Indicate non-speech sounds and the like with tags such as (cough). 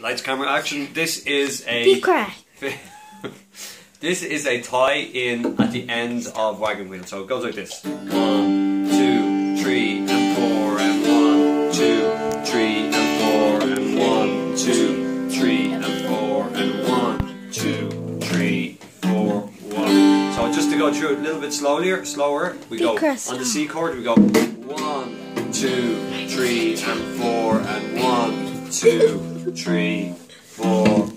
Lights, camera, action. This is a. (laughs) This is a tie in at the end of wagon wheel. So it goes like this: one, two, three, and four, and one, two, three, and four, and one, two, three, and four, and one, two, three, four, one. So just to go through it a little bit slowly, slower, we go on the C chord. We go one, two, three, and four, and one, two, three, four.